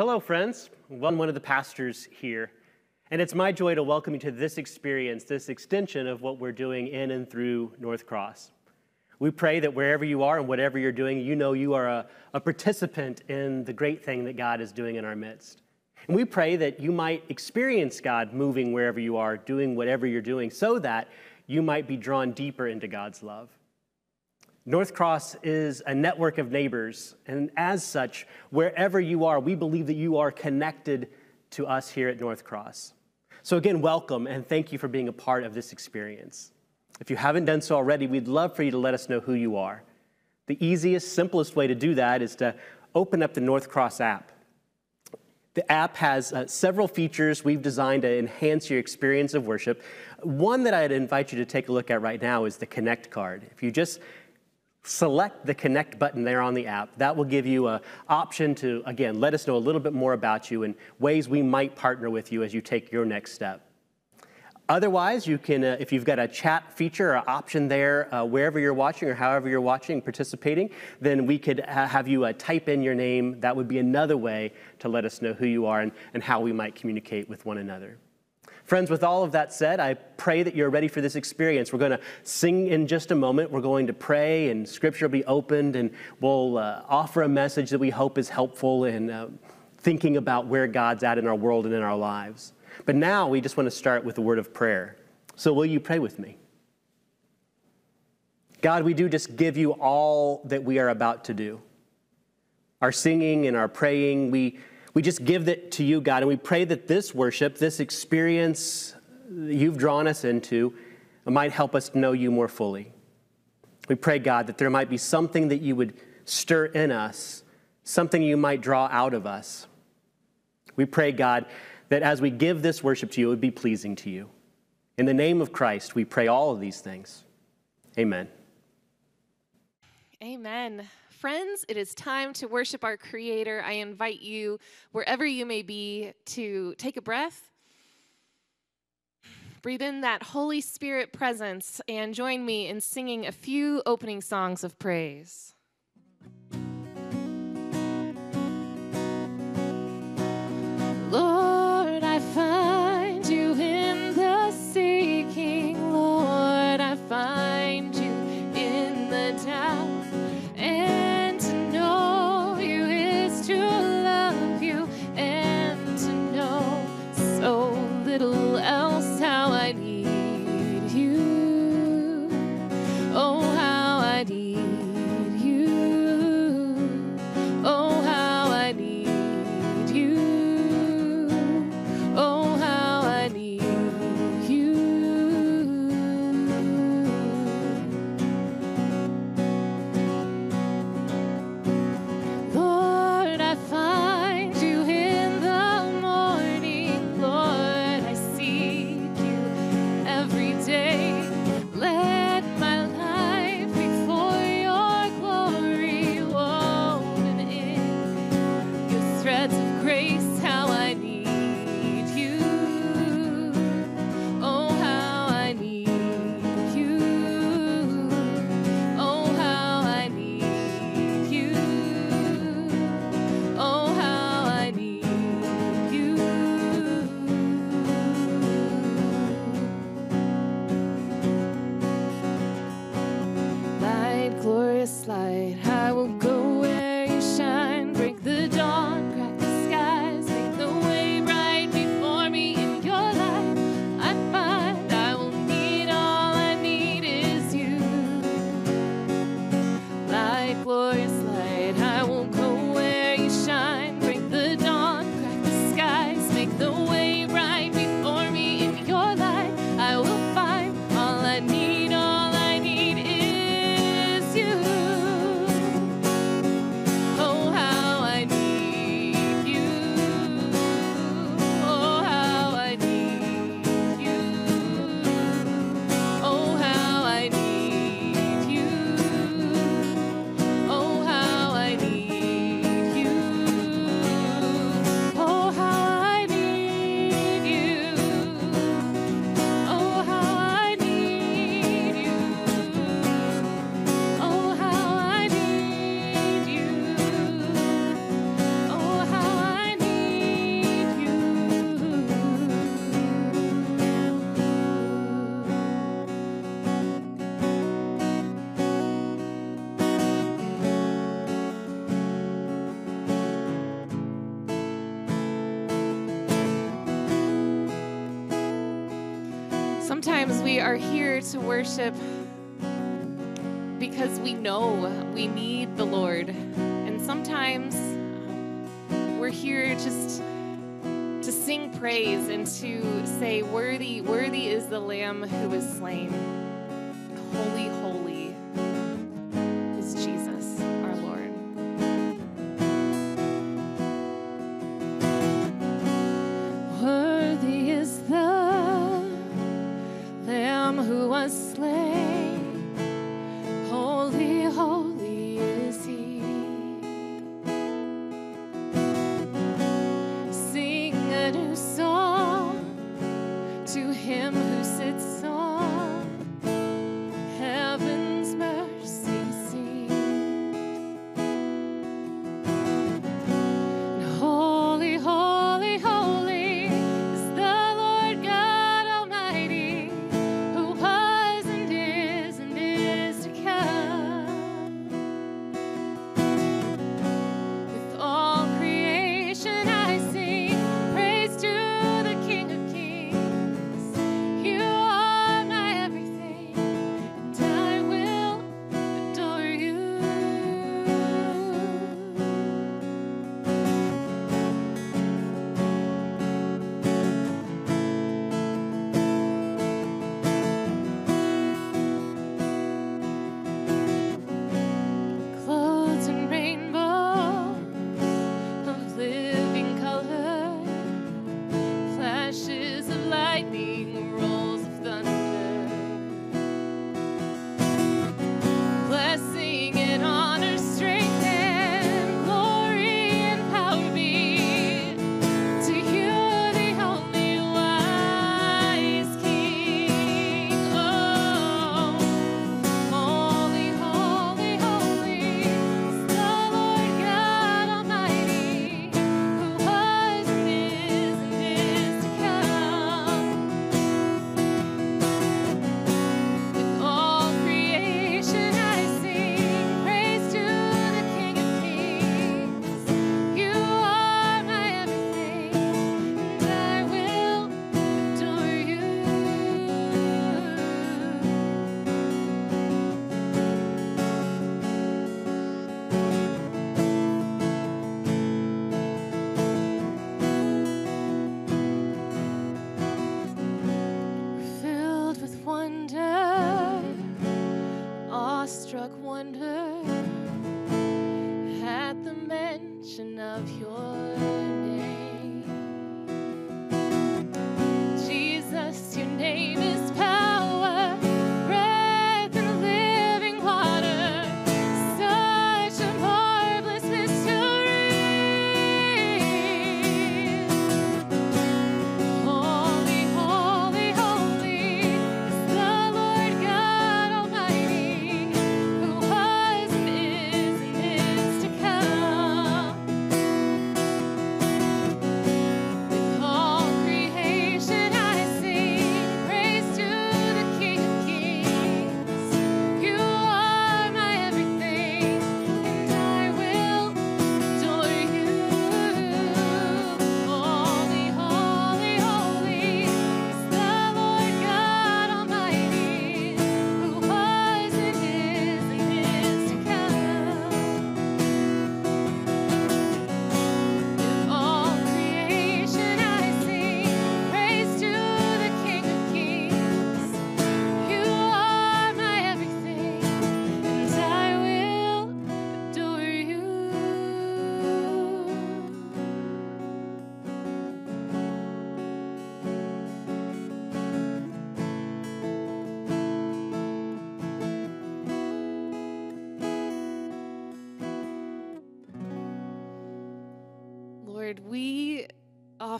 Hello, friends. Well, I'm one of the pastors here, and it's my joy to welcome you to this experience, this extension of what we're doing in and through North Cross. We pray that wherever you are and whatever you're doing, you know you are a, a participant in the great thing that God is doing in our midst. And we pray that you might experience God moving wherever you are, doing whatever you're doing, so that you might be drawn deeper into God's love. North Cross is a network of neighbors, and as such, wherever you are, we believe that you are connected to us here at North Cross. So, again, welcome and thank you for being a part of this experience. If you haven't done so already, we'd love for you to let us know who you are. The easiest, simplest way to do that is to open up the North Cross app. The app has uh, several features we've designed to enhance your experience of worship. One that I'd invite you to take a look at right now is the Connect card. If you just select the connect button there on the app. That will give you an option to, again, let us know a little bit more about you and ways we might partner with you as you take your next step. Otherwise, you can, uh, if you've got a chat feature or option there, uh, wherever you're watching or however you're watching, participating, then we could ha- have you uh, type in your name. That would be another way to let us know who you are and, and how we might communicate with one another. Friends, with all of that said, I pray that you're ready for this experience. We're going to sing in just a moment. We're going to pray, and scripture will be opened, and we'll uh, offer a message that we hope is helpful in uh, thinking about where God's at in our world and in our lives. But now we just want to start with a word of prayer. So, will you pray with me? God, we do just give you all that we are about to do. Our singing and our praying, we we just give it to you, God, and we pray that this worship, this experience you've drawn us into, might help us know you more fully. We pray, God, that there might be something that you would stir in us, something you might draw out of us. We pray, God, that as we give this worship to you, it would be pleasing to you. In the name of Christ, we pray all of these things. Amen. Amen. Friends, it is time to worship our Creator. I invite you, wherever you may be, to take a breath, breathe in that Holy Spirit presence, and join me in singing a few opening songs of praise. we are here to worship because we know we need the Lord. And sometimes we're here just to sing praise and to say, Worthy, worthy is the Lamb who was slain. Holy,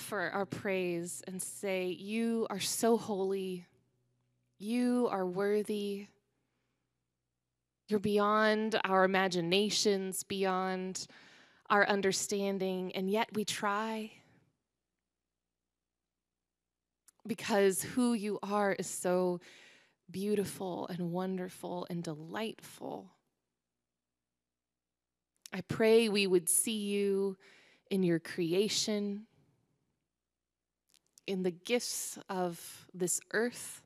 offer our praise and say, You are so holy. You are worthy. You're beyond our imaginations, beyond our understanding, and yet we try because who you are is so beautiful and wonderful and delightful. I pray we would see you in your creation in the gifts of this earth,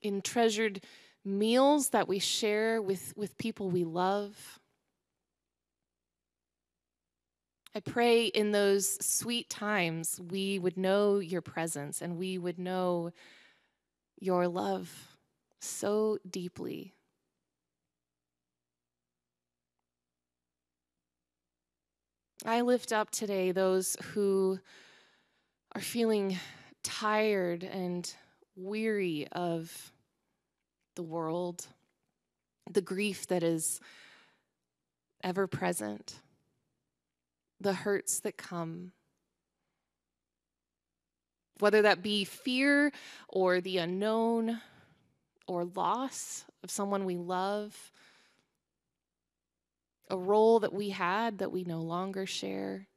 in treasured meals that we share with, with people we love. I pray in those sweet times we would know your presence and we would know your love so deeply. I lift up today those who are feeling tired and weary of the world, the grief that is ever present, the hurts that come. Whether that be fear or the unknown or loss of someone we love, a role that we had that we no longer share.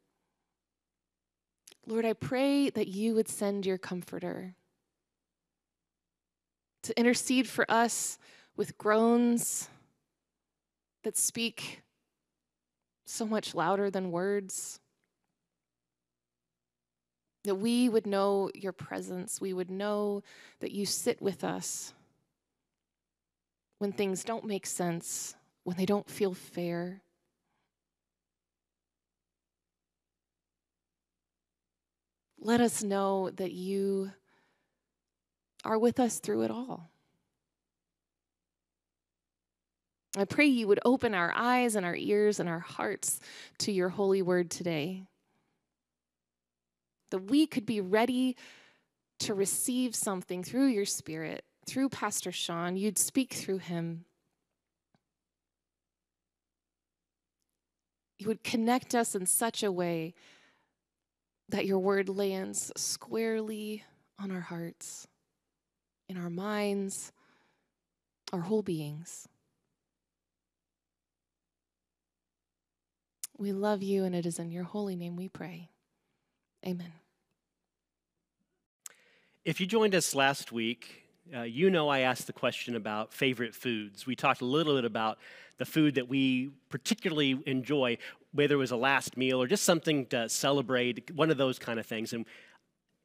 Lord, I pray that you would send your comforter to intercede for us with groans that speak so much louder than words. That we would know your presence, we would know that you sit with us when things don't make sense, when they don't feel fair. Let us know that you are with us through it all. I pray you would open our eyes and our ears and our hearts to your holy word today. That we could be ready to receive something through your spirit, through Pastor Shawn. You'd speak through him. You would connect us in such a way that your word lands squarely on our hearts in our minds, our whole beings. We love you, and it is in your holy name we pray. Amen. If you joined us last week, uh, you know I asked the question about favorite foods. We talked a little bit about the food that we particularly enjoy, whether it was a last meal or just something to celebrate, one of those kind of things. And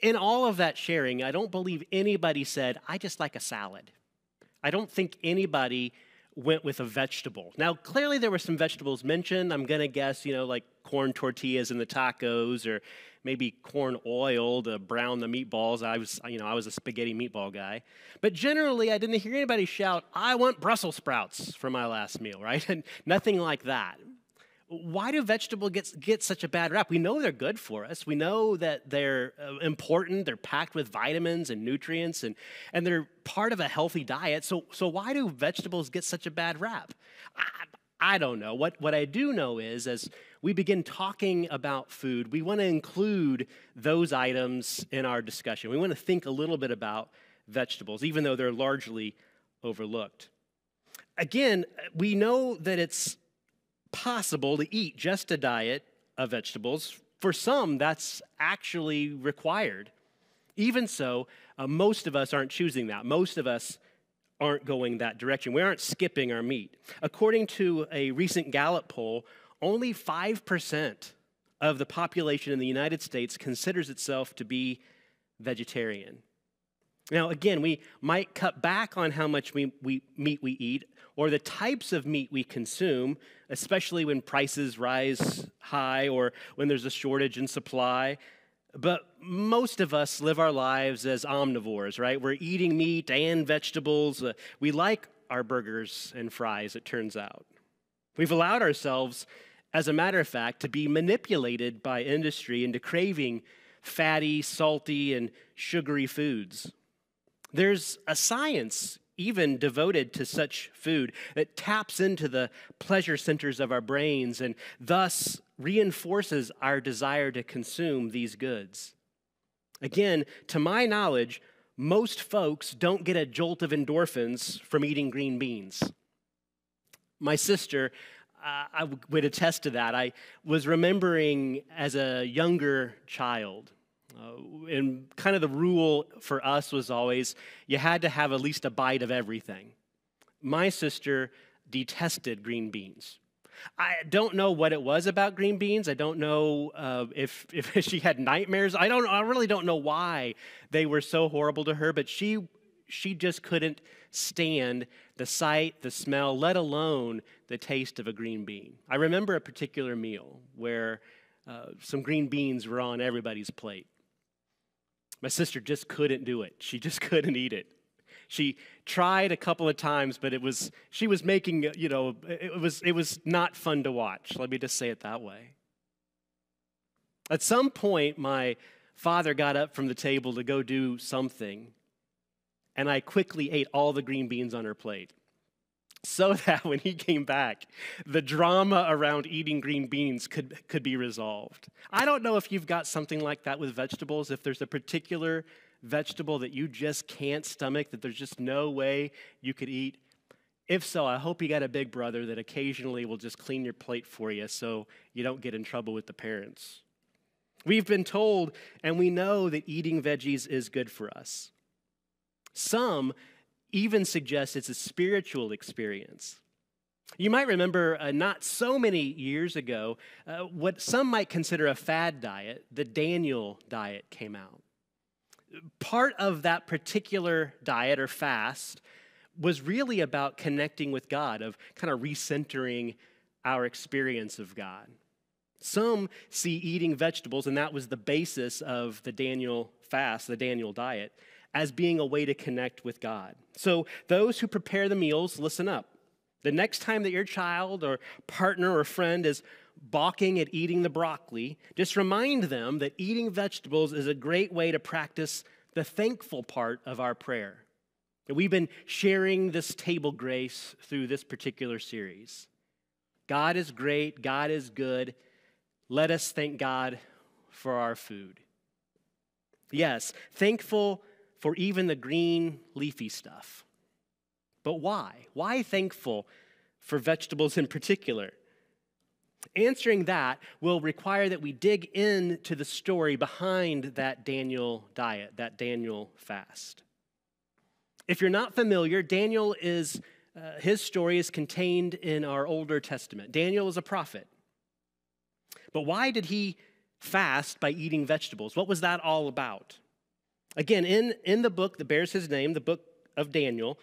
in all of that sharing, I don't believe anybody said, I just like a salad. I don't think anybody went with a vegetable. Now, clearly there were some vegetables mentioned. I'm going to guess, you know, like corn tortillas in the tacos or maybe corn oil to brown the meatballs. I was, you know, I was a spaghetti meatball guy. But generally, I didn't hear anybody shout, I want Brussels sprouts for my last meal, right? And nothing like that why do vegetables get, get such a bad rap? We know they're good for us. We know that they're uh, important. They're packed with vitamins and nutrients, and, and they're part of a healthy diet. So, so why do vegetables get such a bad rap? I, I don't know. What, what I do know is as we begin talking about food, we want to include those items in our discussion. We want to think a little bit about vegetables, even though they're largely overlooked. Again, we know that it's possible to eat just a diet of vegetables. For some, that's actually required. Even so, uh, most of us aren't choosing that. Most of us aren't going that direction. We aren't skipping our meat. According to a recent Gallup poll, only 5% of the population in the United States considers itself to be vegetarian. Now, again, we might cut back on how much we, we, meat we eat or the types of meat we consume, especially when prices rise high or when there's a shortage in supply. But most of us live our lives as omnivores, right? We're eating meat and vegetables. Uh, we like our burgers and fries, it turns out. We've allowed ourselves, as a matter of fact, to be manipulated by industry into craving fatty, salty, and sugary foods. There's a science even devoted to such food that taps into the pleasure centers of our brains and thus reinforces our desire to consume these goods. Again, to my knowledge, most folks don't get a jolt of endorphins from eating green beans. My sister, uh, I would attest to that. I was remembering as a younger child uh, and kind of the rule for us was always you had to have at least a bite of everything. My sister detested green beans. I don't know what it was about green beans. I don't know uh, if, if she had nightmares. I don't. I really don't know why they were so horrible to her. But she she just couldn't stand the sight, the smell, let alone the taste of a green bean. I remember a particular meal where uh, some green beans were on everybody's plate. My sister just couldn't do it. She just couldn't eat it. She tried a couple of times, but it was she was making you know it was it was not fun to watch. Let me just say it that way. At some point, my father got up from the table to go do something, and I quickly ate all the green beans on her plate. So that when he came back, the drama around eating green beans could, could be resolved. I don't know if you've got something like that with vegetables, if there's a particular vegetable that you just can't stomach, that there's just no way you could eat? If so, I hope you got a big brother that occasionally will just clean your plate for you so you don't get in trouble with the parents. We've been told and we know that eating veggies is good for us. Some even suggest it's a spiritual experience. You might remember uh, not so many years ago, uh, what some might consider a fad diet, the Daniel diet, came out part of that particular diet or fast was really about connecting with God, of kind of recentering our experience of God. Some see eating vegetables, and that was the basis of the Daniel fast, the Daniel diet, as being a way to connect with God. So, those who prepare the meals, listen up. The next time that your child or partner or friend is balking at eating the broccoli, just remind them that eating vegetables is a great way to practice the thankful part of our prayer. We've been sharing this table grace through this particular series. God is great, God is good. Let us thank God for our food. Yes, thankful for even the green leafy stuff. But why? Why thankful for vegetables in particular? Answering that will require that we dig into the story behind that Daniel diet, that Daniel fast. If you're not familiar, Daniel is, uh, his story is contained in our Older Testament. Daniel is a prophet. But why did he fast by eating vegetables? What was that all about? Again, in, in the book that bears his name, the book of Daniel,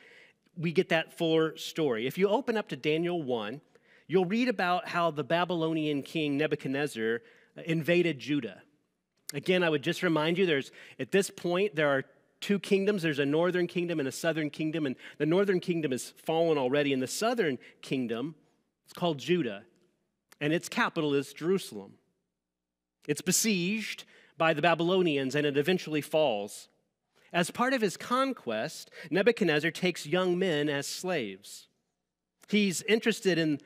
we get that fuller story. If you open up to Daniel 1, you'll read about how the Babylonian king Nebuchadnezzar uh, invaded Judah. Again, I would just remind you there's at this point there are two kingdoms. There's a northern kingdom and a southern kingdom, and the northern kingdom has fallen already, and the southern kingdom it's called Judah, and its capital is Jerusalem. It's besieged by the Babylonians, and it eventually falls. As part of his conquest, Nebuchadnezzar takes young men as slaves. He's interested in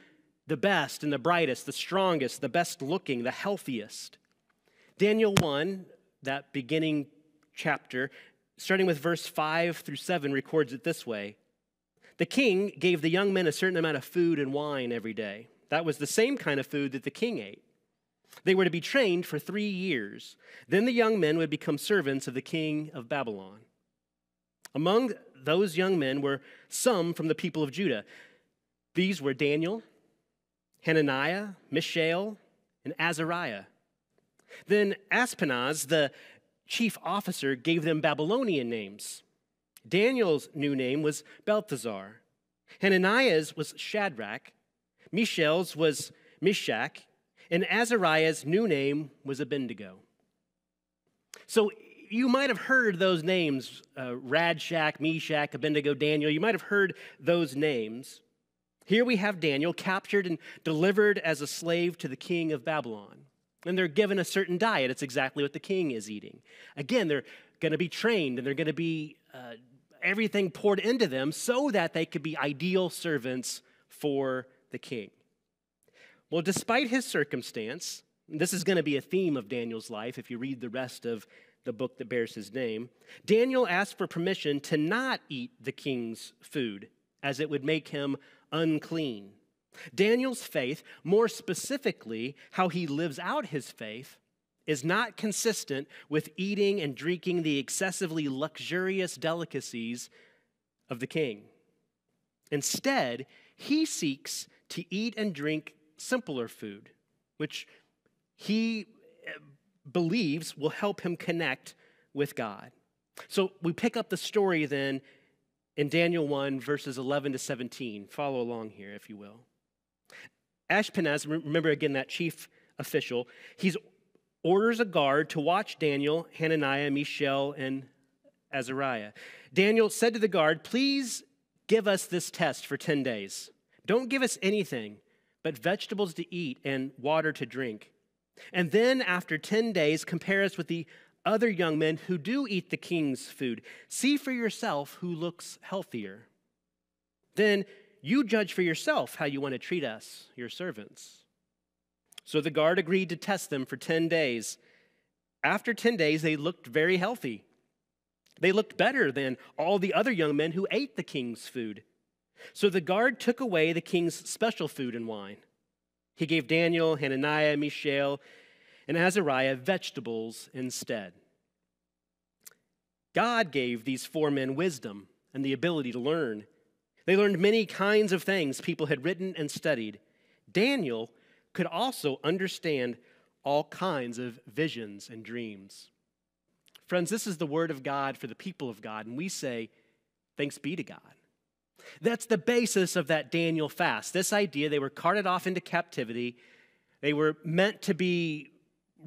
the best and the brightest, the strongest, the best looking, the healthiest. Daniel 1, that beginning chapter, starting with verse 5 through 7, records it this way The king gave the young men a certain amount of food and wine every day. That was the same kind of food that the king ate. They were to be trained for three years. Then the young men would become servants of the king of Babylon. Among those young men were some from the people of Judah. These were Daniel, Hananiah, Mishael, and Azariah. Then Ashpenaz, the chief officer, gave them Babylonian names. Daniel's new name was Belteshazzar. Hananiah's was Shadrach. Mishael's was Meshach. And Azariah's new name was Abednego. So you might have heard those names uh, Shadrach, Meshach, Abednego, Daniel. You might have heard those names. Here we have Daniel captured and delivered as a slave to the king of Babylon. And they're given a certain diet. It's exactly what the king is eating. Again, they're going to be trained and they're going to be uh, everything poured into them so that they could be ideal servants for the king. Well, despite his circumstance, this is going to be a theme of Daniel's life if you read the rest of the book that bears his name. Daniel asked for permission to not eat the king's food, as it would make him unclean. Daniel's faith, more specifically, how he lives out his faith, is not consistent with eating and drinking the excessively luxurious delicacies of the king. Instead, he seeks to eat and drink simpler food, which he eh, believes will help him connect with God. So we pick up the story then in Daniel 1, verses 11 to 17. Follow along here, if you will. Ashpenaz, remember again that chief official, he orders a guard to watch Daniel, Hananiah, Mishael, and Azariah. Daniel said to the guard, Please give us this test for 10 days. Don't give us anything but vegetables to eat and water to drink. And then, after 10 days, compare us with the other young men who do eat the king's food. See for yourself who looks healthier. Then you judge for yourself how you want to treat us, your servants. So the guard agreed to test them for 10 days. After 10 days, they looked very healthy. They looked better than all the other young men who ate the king's food. So the guard took away the king's special food and wine. He gave Daniel, Hananiah, Mishael, and Azariah vegetables instead. God gave these four men wisdom and the ability to learn. They learned many kinds of things people had written and studied. Daniel could also understand all kinds of visions and dreams. Friends, this is the word of God for the people of God, and we say, Thanks be to God. That's the basis of that Daniel fast. This idea they were carted off into captivity, they were meant to be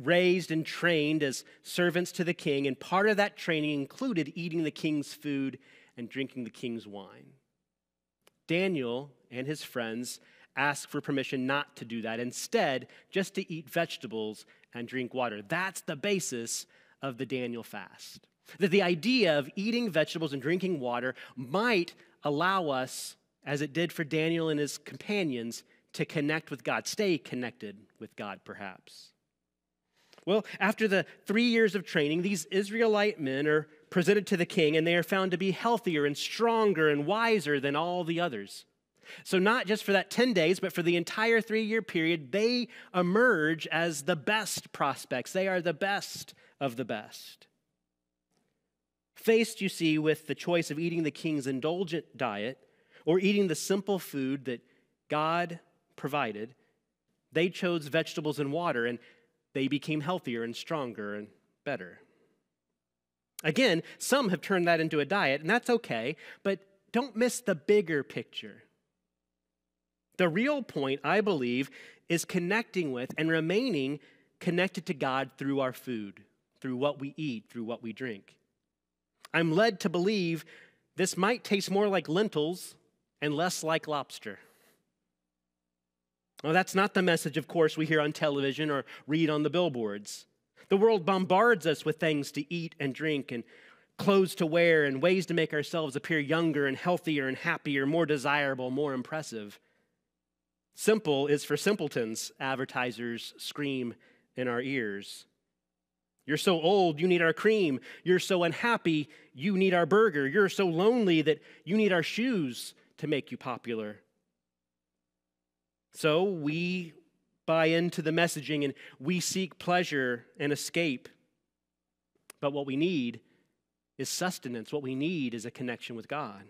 raised and trained as servants to the king, and part of that training included eating the king's food and drinking the king's wine. Daniel and his friends asked for permission not to do that, instead, just to eat vegetables and drink water. That's the basis of the Daniel fast. That the idea of eating vegetables and drinking water might allow us, as it did for Daniel and his companions, to connect with God, stay connected with God, perhaps. Well, after the three years of training, these Israelite men are presented to the king, and they are found to be healthier and stronger and wiser than all the others. So, not just for that 10 days, but for the entire three year period, they emerge as the best prospects. They are the best of the best. Faced, you see, with the choice of eating the king's indulgent diet or eating the simple food that God provided, they chose vegetables and water, and they became healthier and stronger and better. Again, some have turned that into a diet, and that's okay, but don't miss the bigger picture. The real point, I believe, is connecting with and remaining connected to God through our food, through what we eat, through what we drink. I'm led to believe this might taste more like lentils and less like lobster. Well, that's not the message, of course, we hear on television or read on the billboards. The world bombards us with things to eat and drink and clothes to wear and ways to make ourselves appear younger and healthier and happier, more desirable, more impressive. Simple is for simpletons, advertisers scream in our ears. You're so old, you need our cream. You're so unhappy, you need our burger. You're so lonely that you need our shoes to make you popular. So we buy into the messaging and we seek pleasure and escape. But what we need is sustenance. What we need is a connection with God.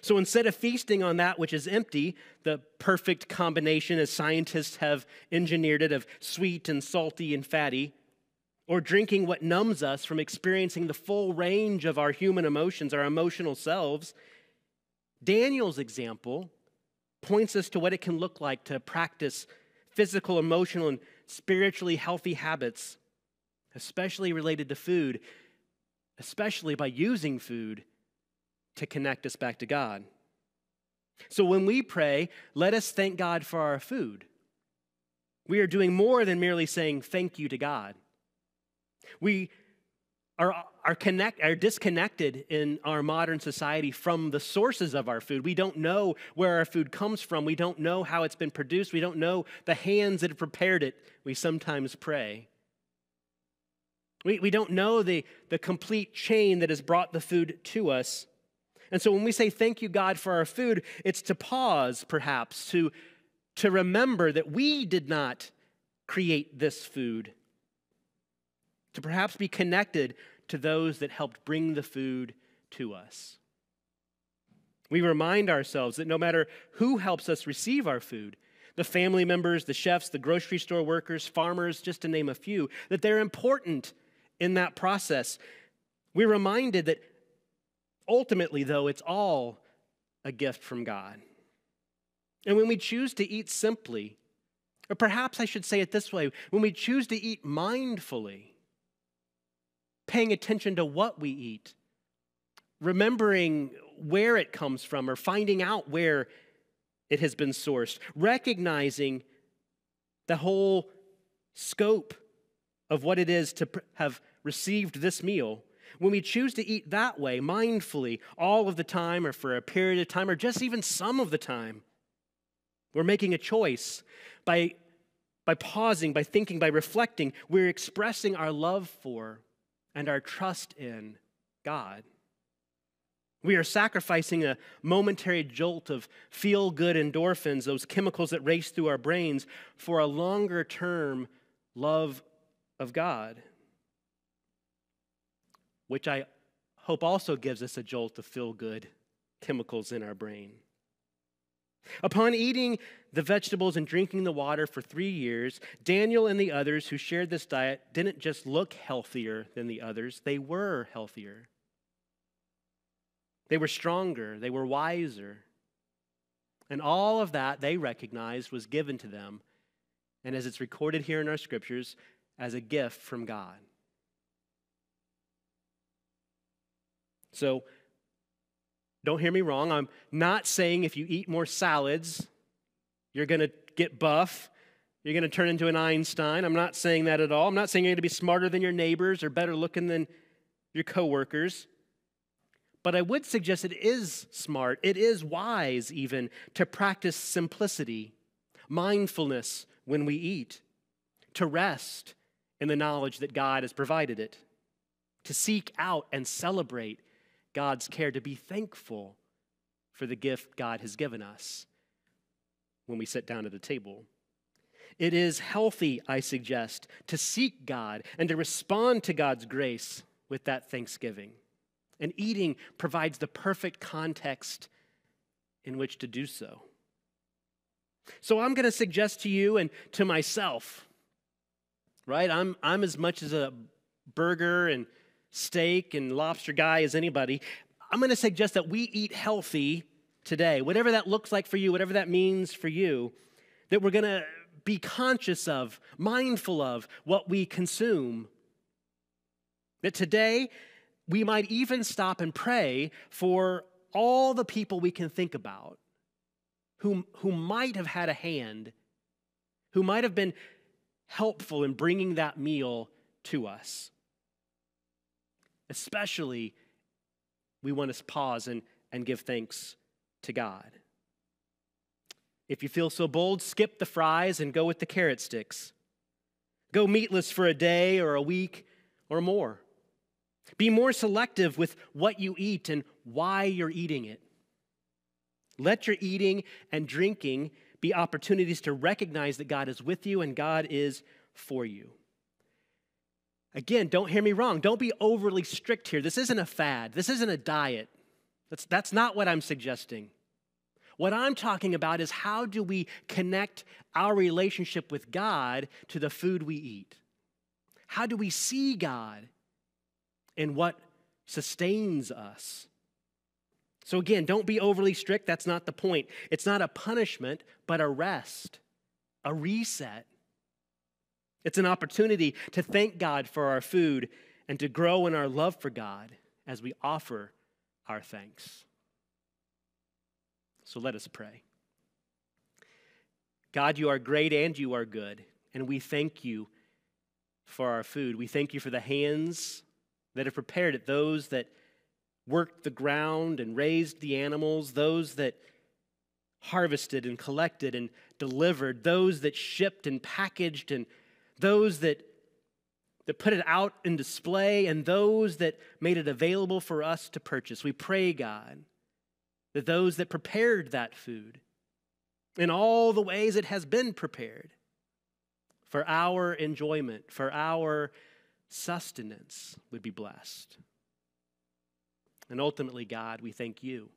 So instead of feasting on that which is empty, the perfect combination, as scientists have engineered it, of sweet and salty and fatty, or drinking what numbs us from experiencing the full range of our human emotions, our emotional selves, Daniel's example points us to what it can look like to practice physical, emotional, and spiritually healthy habits, especially related to food, especially by using food to connect us back to God. So when we pray, let us thank God for our food. We are doing more than merely saying thank you to God. We are, are, connect, are disconnected in our modern society from the sources of our food. We don't know where our food comes from. We don't know how it's been produced. We don't know the hands that have prepared it. We sometimes pray. We, we don't know the, the complete chain that has brought the food to us. And so when we say thank you, God, for our food, it's to pause, perhaps, to, to remember that we did not create this food, to perhaps be connected to those that helped bring the food to us. We remind ourselves that no matter who helps us receive our food, the family members, the chefs, the grocery store workers, farmers, just to name a few, that they're important in that process. We're reminded that Ultimately, though, it's all a gift from God. And when we choose to eat simply, or perhaps I should say it this way when we choose to eat mindfully, paying attention to what we eat, remembering where it comes from, or finding out where it has been sourced, recognizing the whole scope of what it is to have received this meal. When we choose to eat that way, mindfully, all of the time, or for a period of time, or just even some of the time, we're making a choice by, by pausing, by thinking, by reflecting. We're expressing our love for and our trust in God. We are sacrificing a momentary jolt of feel good endorphins, those chemicals that race through our brains, for a longer term love of God, which I hope also gives us a jolt of feel good chemicals in our brain. Upon eating the vegetables and drinking the water for three years, Daniel and the others who shared this diet didn't just look healthier than the others, they were healthier. They were stronger, they were wiser. And all of that they recognized was given to them, and as it's recorded here in our scriptures, as a gift from God. So, don't hear me wrong. I'm not saying if you eat more salads, you're going to get buff. You're going to turn into an Einstein. I'm not saying that at all. I'm not saying you're going to be smarter than your neighbors or better looking than your coworkers. But I would suggest it is smart, it is wise even to practice simplicity, mindfulness when we eat, to rest in the knowledge that God has provided it, to seek out and celebrate God's care, to be thankful for the gift God has given us when we sit down at the table. It is healthy, I suggest, to seek God and to respond to God's grace with that thanksgiving. And eating provides the perfect context in which to do so. So I'm going to suggest to you and to myself, right? I'm, I'm as much as a burger and steak and lobster guy as anybody. I'm going to suggest that we eat healthy today, whatever that looks like for you, whatever that means for you, that we're going to be conscious of, mindful of what we consume. That today, we might even stop and pray for all the people we can think about who, who might have had a hand, who might have been helpful in bringing that meal to us. Especially, we want to pause and, and give thanks to God. If you feel so bold, skip the fries and go with the carrot sticks. Go meatless for a day or a week or more. Be more selective with what you eat and why you're eating it. Let your eating and drinking be opportunities to recognize that God is with you and God is for you. Again, don't hear me wrong. Don't be overly strict here. This isn't a fad, this isn't a diet. That's, that's not what I'm suggesting. What I'm talking about is how do we connect our relationship with God to the food we eat? How do we see God in what sustains us. So, again, don't be overly strict. That's not the point. It's not a punishment, but a rest, a reset. It's an opportunity to thank God for our food and to grow in our love for God as we offer our thanks. So let us pray. God, you are great and you are good, and we thank you for our food. We thank you for the hands that have prepared it, those that worked the ground and raised the animals, those that harvested and collected and delivered, those that shipped and packaged, and those that, that put it out in display, and those that made it available for us to purchase. We pray, God, that those that prepared that food in all the ways it has been prepared for our enjoyment, for our sustenance would be blessed. And ultimately, God, we thank you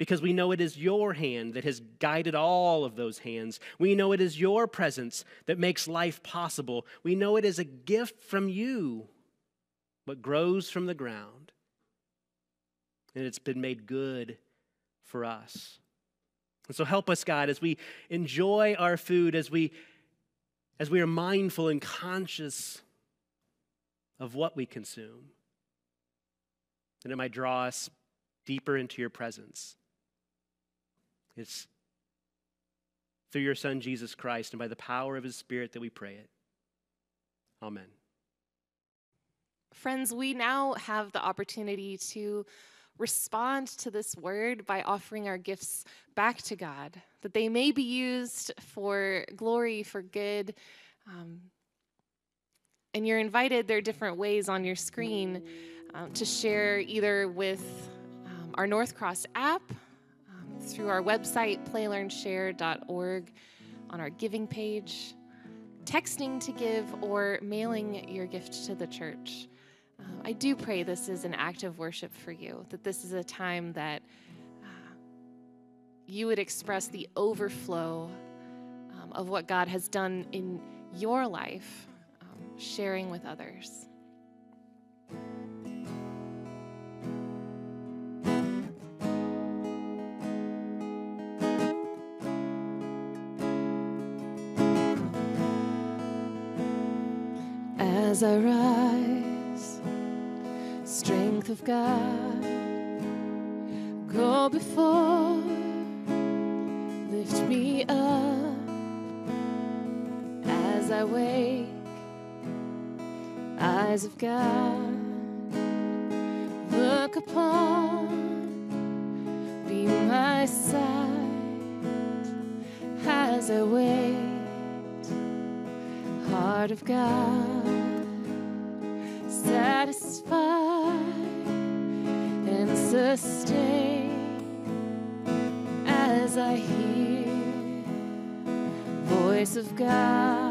because we know it is your hand that has guided all of those hands. We know it is your presence that makes life possible. We know it is a gift from you, what grows from the ground. and it's been made good for us. And so help us, God, as we enjoy our food, as we as we are mindful and conscious of what we consume, that it might draw us deeper into your presence. It's through your Son, Jesus Christ, and by the power of his Spirit that we pray it. Amen. Friends, we now have the opportunity to respond to this word by offering our gifts back to God, that they may be used for glory, for good. Um, and you're invited, there are different ways on your screen um, to share either with um, our North Cross app, through our website, playlearnshare.org, on our giving page, texting to give, or mailing your gift to the church. Um, I do pray this is an act of worship for you, that this is a time that uh, you would express the overflow um, of what God has done in your life, um, sharing with others. As I rise, strength of God, go before, lift me up as I wake, eyes of God, look upon, be my sight as I wait, heart of God, satisfy and sustain as I hear voice of God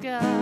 sky.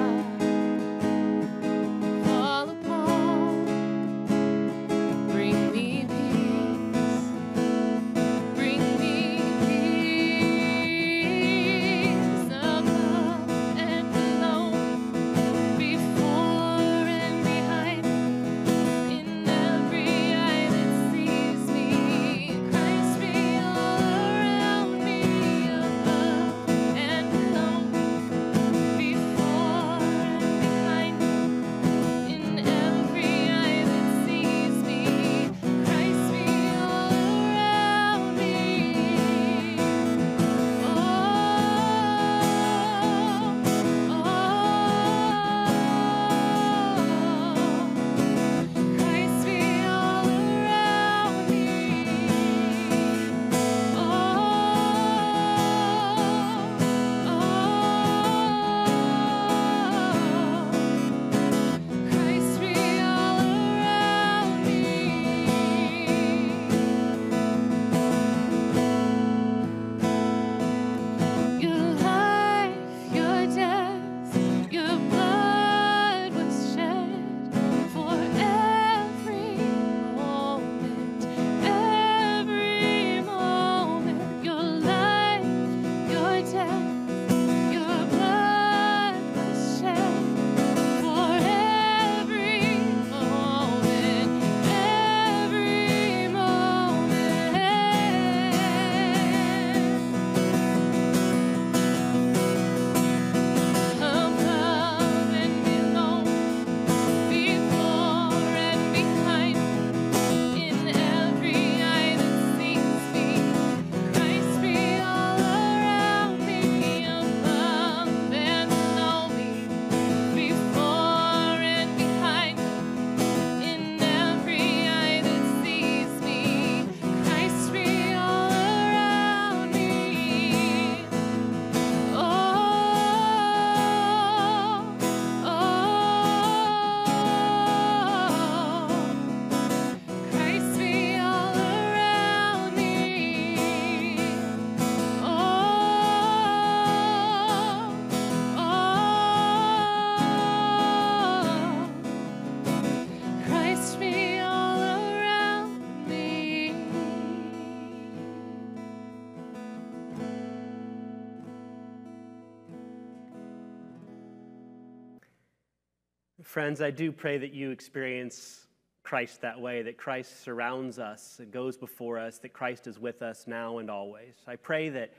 Friends, I do pray that you experience Christ that way, that Christ surrounds us and goes before us, that Christ is with us now and always. I pray that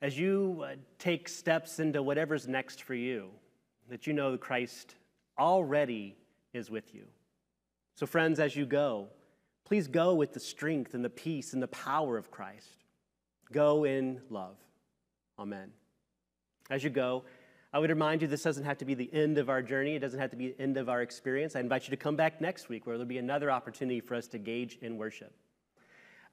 as you uh, take steps into whatever's next for you, that you know Christ already is with you. So, friends, as you go, please go with the strength and the peace and the power of Christ. Go in love. Amen. As you go, I would remind you this doesn't have to be the end of our journey. It doesn't have to be the end of our experience. I invite you to come back next week where there'll be another opportunity for us to engage in worship.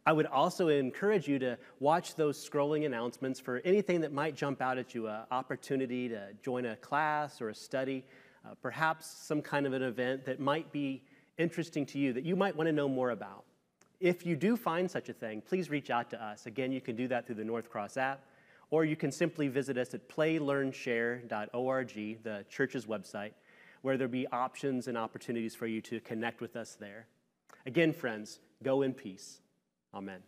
I would also encourage you to watch those scrolling announcements for anything that might jump out at you an opportunity to join a class or a study, uh, perhaps some kind of an event that might be interesting to you that you might want to know more about. If you do find such a thing, please reach out to us. Again, you can do that through the North Cross app or you can simply visit us at playlearnshare.org, the church's website, where there'll be options and opportunities for you to connect with us there. Again, friends, go in peace. Amen.